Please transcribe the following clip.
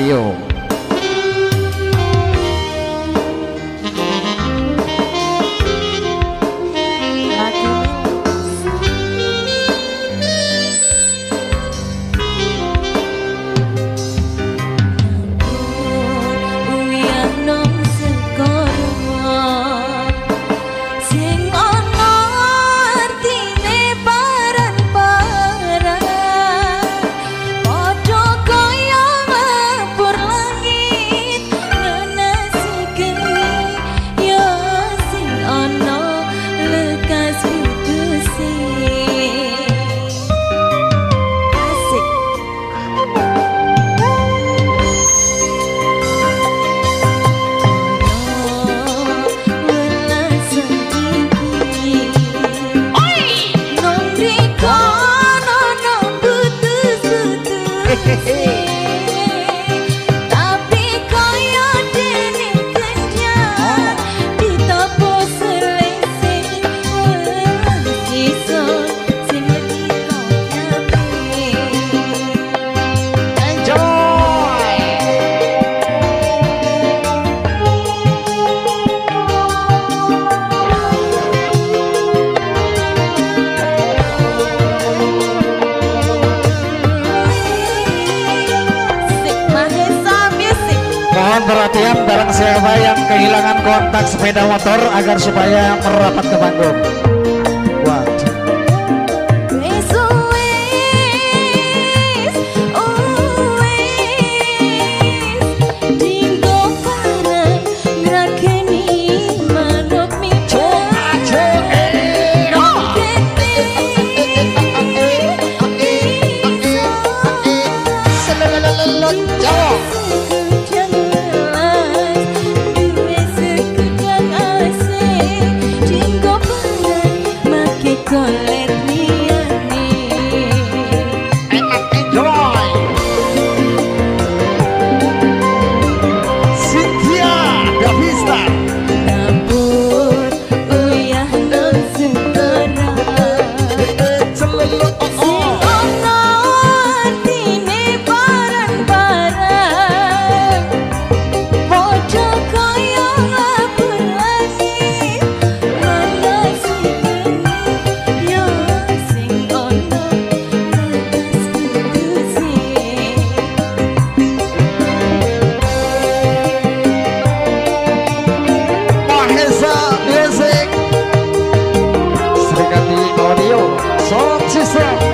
Radio Mohon perhatian barang siapa yang kehilangan kontak sepeda motor agar supaya merapat ke panggung. よ。うそっちさ。